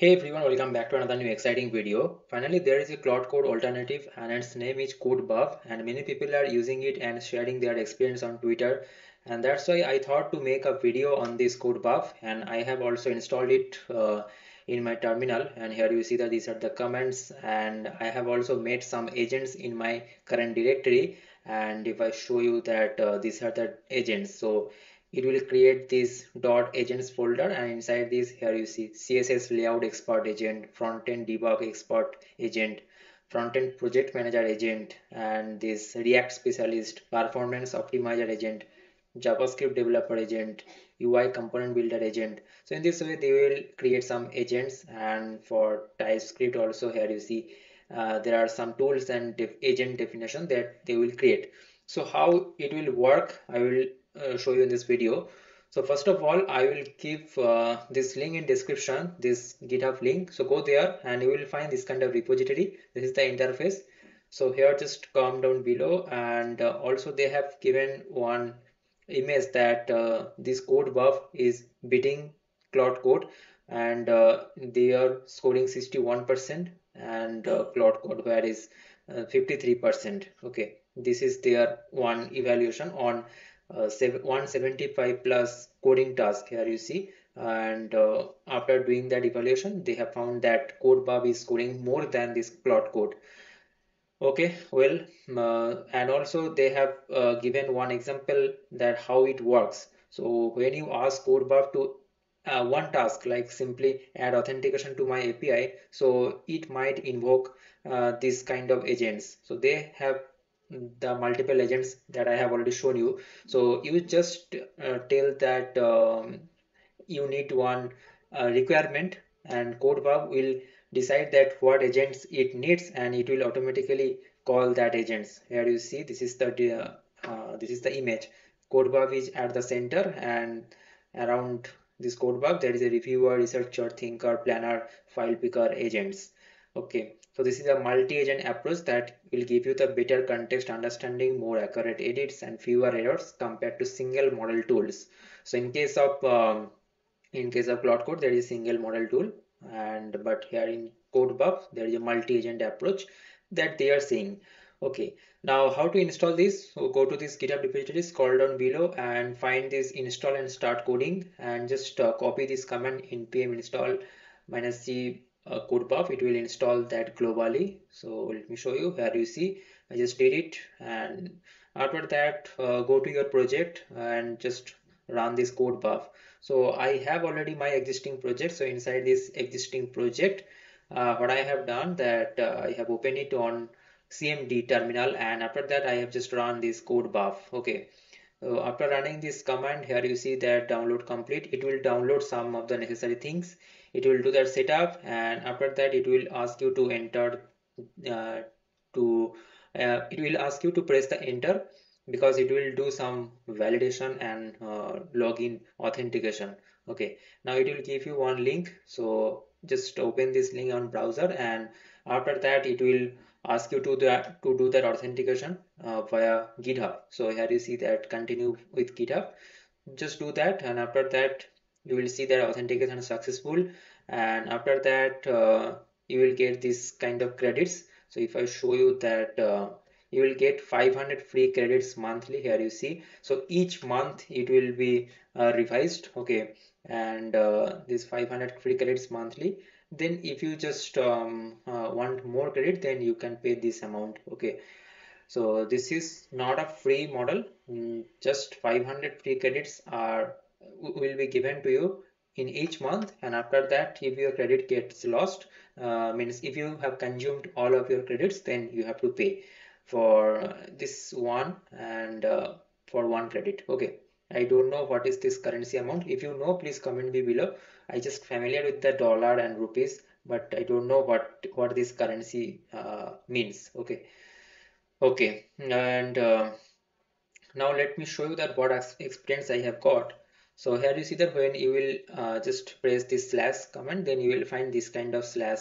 Hey everyone, welcome back to another new exciting video. Finally, there is a Claude Code alternative and its name is CodeBuff and many people are using it and sharing their experience on Twitter. And that's why I thought to make a video on this CodeBuff and I have also installed it uh, in my terminal. And here you see that these are the comments and I have also made some agents in my current directory. And if I show you that uh, these are the agents so it will create this dot agents folder and inside this here you see css layout expert agent front-end debug expert agent front-end project manager agent and this react specialist performance optimizer agent javascript developer agent ui component builder agent. So in this way they will create some agents and for typescript also here you see uh, there are some tools and def agent definition that they will create. So how it will work i will uh, show you in this video. So first of all i will give uh, this link in description this github link. So go there and you will find this kind of repository. This is the interface. So here just come down below. And uh, also they have given one image that uh, this CodeBuff is beating Claude Code. And uh, they are scoring 61% and uh, Claude Code where is 53% okay. This is their one evaluation on uh, 175 plus coding task here you see. And uh, after doing that evaluation they have found that CodeBuff is scoring more than this Claude Code. Okay well uh, and also they have uh, given one example that how it works. So when you ask CodeBuff to uh, one task like simply add authentication to my API so it might invoke uh, this kind of agents. So they have the multiple agents that I have already shown you. So you just uh, tell that um, you need one uh, requirement and CodeBuff will decide that what agents it needs and it will automatically call that agents. Here you see this is the uh, uh this is the image. CodeBuff is at the center and around this CodeBuff there is a reviewer, researcher, thinker, planner, file picker, agents. Okay so this is a multi-agent approach that will give you the better context understanding, more accurate edits and fewer errors compared to single model tools. So in case of um, in case of Claude Code, there is single model tool and but here in CodeBuff, there is a multi-agent approach that they are seeing. Okay, now how to install this? So go to this GitHub repository, scroll down below and find this install and start coding and just uh, copy this command npm install minus c uh, CodeBuff it will install that globally. So let me show you. Here you see I just did it. And after that uh, go to your project and just run this code buff. So I have already my existing project. So inside this existing project uh, what I have done that uh, I have opened it on CMD terminal. And after that I have just run this code buff. Okay after running this command here you see that download complete. It will download some of the necessary things. It will do that setup and after that it will ask you to enter uh, to uh, it will ask you to press the enter because it will do some validation and uh, login authentication. Okay. Now it will give you one link. So just open this link on browser and after that it will ask you to that to do that authentication uh, via github. So here you see that continue with github. Just do that and after that you will see that authentication is successful. And after that uh, you will get this kind of credits. So if I show you that uh, you will get 500 free credits monthly here you see. So each month it will be uh, revised okay. And uh, this 500 free credits monthly then if you just um, uh, want more credit then you can pay this amount okay? So this is not a free model. Mm, just 500 free credits are will be given to you in each month. And after that if your credit gets lost uh, means if you have consumed all of your credits then you have to pay for this one and uh, for one credit okay? I don't know what is this currency amount. If you know please comment me below I just familiar with the dollar and rupees but I don't know what what this currency uh, means. Okay. Okay. And uh, now let me show you that what experience I have got. So here you see that when you will uh, just press this slash command then you will find this kind of slash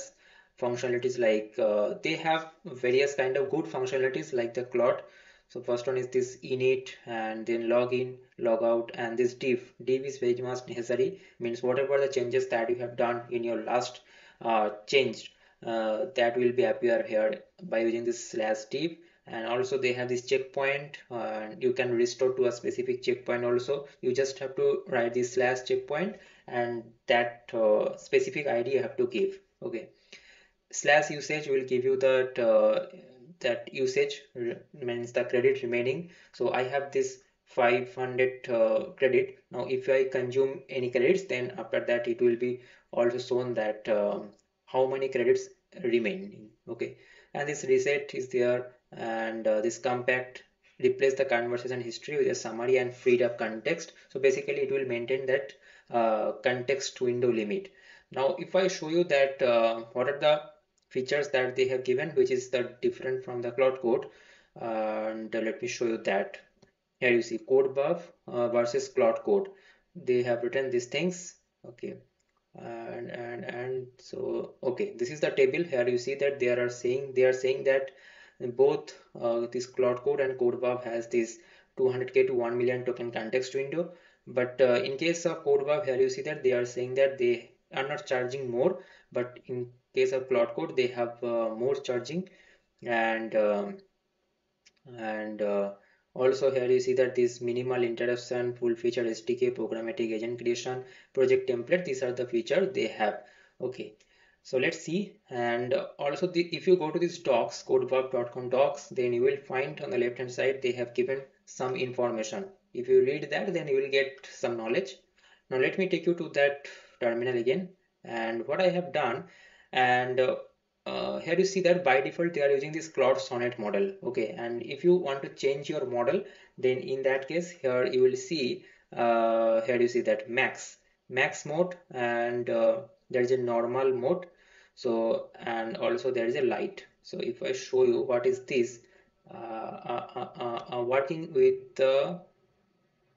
functionalities like uh, they have various kind of good functionalities like the Claude so first one is this init and then login logout and this diff diff is very much necessary. Means whatever the changes that you have done in your last uh, changed uh, that will be appear here by using this slash diff. And also they have this checkpoint uh, you can restore to a specific checkpoint also. You just have to write this slash checkpoint and that uh, specific id you have to give. Okay. Slash usage will give you that uh, that usage means the credit remaining. So i have this 500 uh, credit. Now if i consume any credits then after that it will be also shown that um, how many credits remaining okay? And this reset is there and uh, this compact replace the conversation history with a summary and freed up context. So basically it will maintain that uh, context window limit. Now if i show you that uh, what are the features that they have given which is the different from the Claude Code. And let me show you that. Here you see code buff uh, versus Claude Code. They have written these things. Okay. And and and so okay this is the table. Here you see that they are saying they are saying that both uh, this Claude Code and code buff has this 200k to 1 million token context window. But uh, in case of code buff here you see that they are saying that they are not charging more. But in case of Claude Code they have uh, more charging. And um, and uh, also here you see that this minimal interruption full feature sdk programmatic agent creation project template these are the features they have. Okay. So let's see. And also the, if you go to this docs codebuff.com docs then you will find on the left hand side they have given some information. If you read that then you will get some knowledge. Now let me take you to that terminal again. And what i have done and uh, uh, here you see that by default they are using this Claude Sonnet model okay? And if you want to change your model then in that case here you will see uh, here you see that max max mode and uh, there is a normal mode. So and also there is a light. So if I show you what is this uh, uh, uh, working with the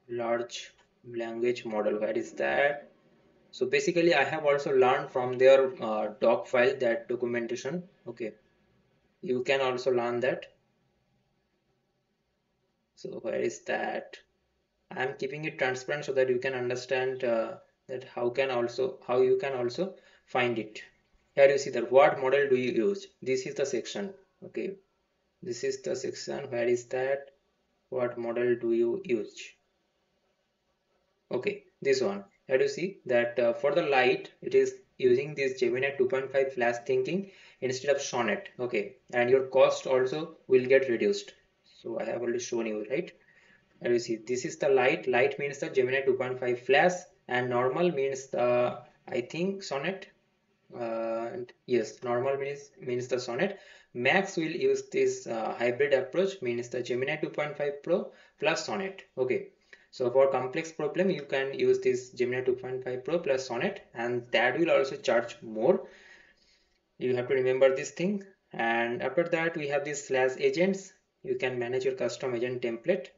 large language model where is that so basically i have also learned from their uh, doc file that documentation. Okay. You can also learn that. So where is that? I'm keeping it transparent so that you can understand uh, that how can also how you can also find it. Here you see that what model do you use? This is the section. Okay. This is the section. Where is that? What model do you use? Okay. This one here you see that uh, for the light it is using this Gemini 2.5 flash thinking instead of Sonnet? Okay and your cost also will get reduced. So I have already shown you right? Here you see this is the light. Light means the Gemini 2.5 flash and normal means the I think Sonnet. Uh, yes normal means means the Sonnet. Max will use this uh, hybrid approach means the Gemini 2.5 Pro plus Sonnet. Okay so for complex problem, you can use this Gemini 2.5 Pro plus Sonnet and that will also charge more. You have to remember this thing. And after that, we have this slash agents. You can manage your custom agent template.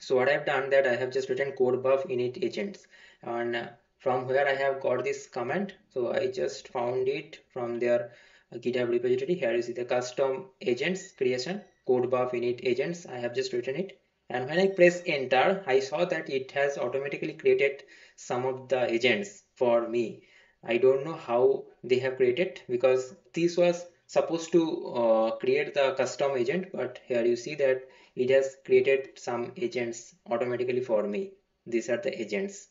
So what I've done that I have just written code buff init agents and uh, from where I have got this command. So I just found it from their GitHub repository. Here is the custom agents creation code buff init agents. I have just written it and when I press enter I saw that it has automatically created some of the agents for me. I don't know how they have created because this was supposed to uh, create the custom agent but here you see that it has created some agents automatically for me. These are the agents.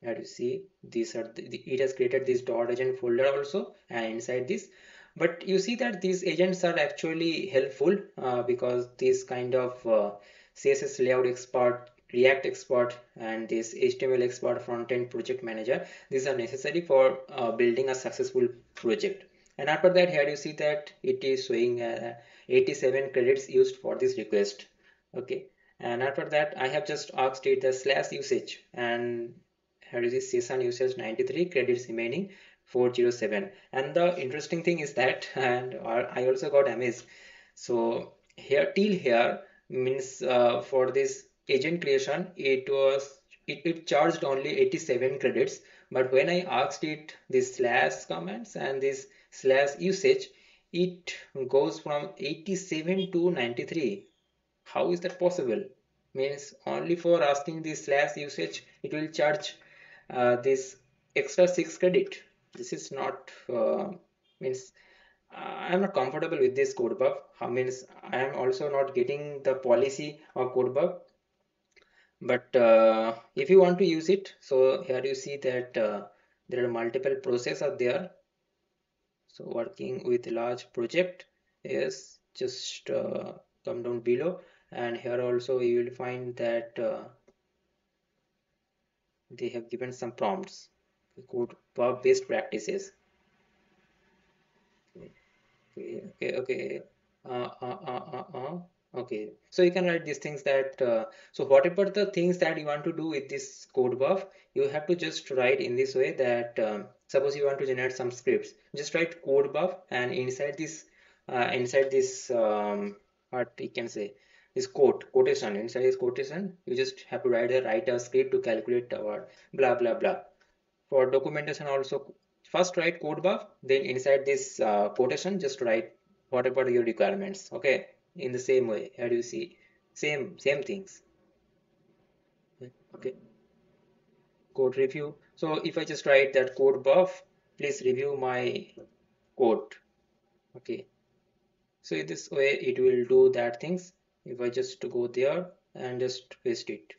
Here you see these are the, it has created this dot agent folder also and inside this. But you see that these agents are actually helpful uh, because this kind of uh, css layout expert react expert and this html expert front-end project manager. These are necessary for uh, building a successful project. And after that here you see that it is showing uh, 87 credits used for this request. Okay. And after that i have just asked it the slash usage. And here is session usage 93 credits remaining 407 and the interesting thing is that and i also got amazed. So here till here means uh, for this agent creation it was it, it charged only 87 credits. But when i asked it this slash comments and this slash usage it goes from 87 to 93 how is that possible? Means only for asking this slash usage it will charge uh, this extra 6 credit. This is not uh, means I am not comfortable with this code buff I means I am also not getting the policy of code buff but uh, if you want to use it so here you see that uh, there are multiple processes are there. So working with large project is just uh, come down below. And here also you will find that uh, they have given some prompts. Code based practices okay okay okay. Uh, uh, uh, uh, uh. okay. So you can write these things that uh, so whatever the things that you want to do with this code buff you have to just write in this way that um, suppose you want to generate some scripts. Just write code buff and inside this uh, inside this um, what you can say this quote quotation. Inside this quotation you just have to write a write a script to calculate our blah blah blah. For documentation also first write code buff then inside this uh, quotation just write whatever your requirements okay? In the same way how do you see? Same same things. Okay. Code review. So if i just write that code buff please review my code okay. So in this way it will do that things. If I just go there and just paste it.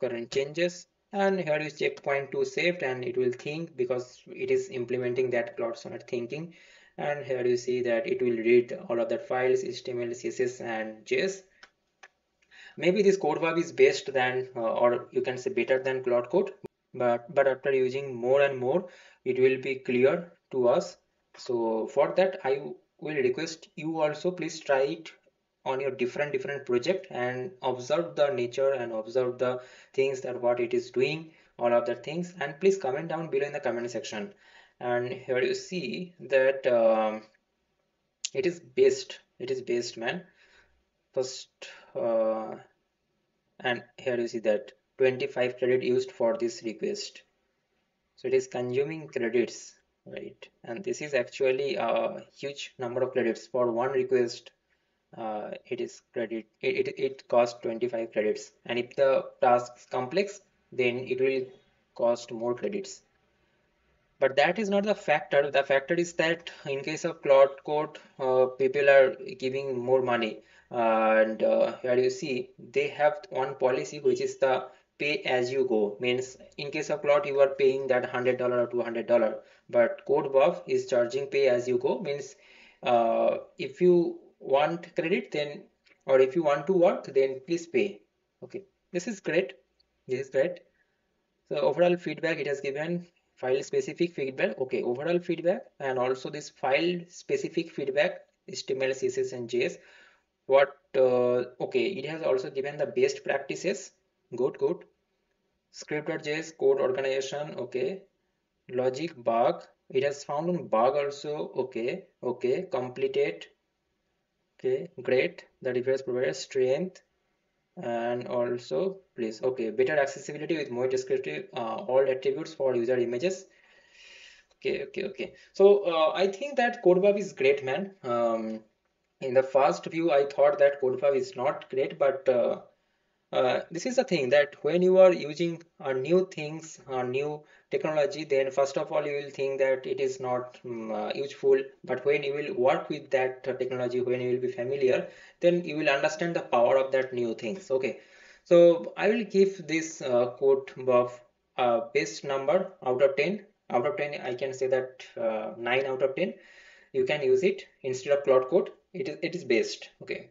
Current changes and here is checkpoint to saved and it will think because it is implementing that Claude Sonnet thinking. And here you see that it will read all of the files html css and js maybe this code buff is best than uh, or you can say better than Claude Code but but after using more and more it will be clear to us. So for that i will request you also please try it on your different different project and observe the nature and observe the things that what it is doing all of the things. And please comment down below in the comment section. And here you see that um, it is based it is based man. First uh, and here you see that 25 credit used for this request. So it is consuming credits right? And this is actually a huge number of credits for one request uh, it is credit it, it, it costs 25 credits. And if the task is complex then it will cost more credits. But that is not the factor. The factor is that in case of Claude Code uh, people are giving more money. Uh, and uh, here you see they have one policy which is the pay as you go. Means in case of Claude you are paying that hundred dollar or two hundred dollar. But code buff is charging pay as you go. Means uh, if you want credit then or if you want to work then please pay. Okay. This is great. This is great. So overall feedback it has given file specific feedback. Okay overall feedback and also this file specific feedback html css and js what uh, okay it has also given the best practices. Good good. Script.js code organization okay. Logic bug it has found bug also okay okay completed okay great. The device provides strength and also please okay better accessibility with more descriptive uh, all attributes for user images. Okay okay okay. So uh, i think that CodeBuff is great man. Um, in the first view i thought that CodeBuff is not great but uh, uh, this is the thing that when you are using uh, new things or uh, new technology then first of all you will think that it is not um, uh, useful. But when you will work with that technology when you will be familiar then you will understand the power of that new things. Okay. So i will give this uh, code buff a best number out of 10 out of 10 i can say that 9 out of 10 you can use it instead of Claude Code. It is it is best. Okay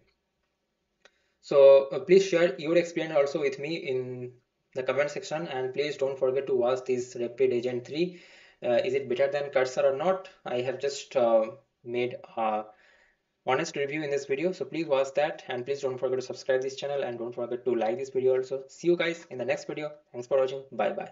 so uh, please share your experience also with me in the comment section and please don't forget to watch this Replit Agent 3. Uh, is it better than Cursor or not? I have just uh, made a honest review in this video so please watch that and please don't forget to subscribe this channel and don't forget to like this video also see you guys in the next video thanks for watching bye bye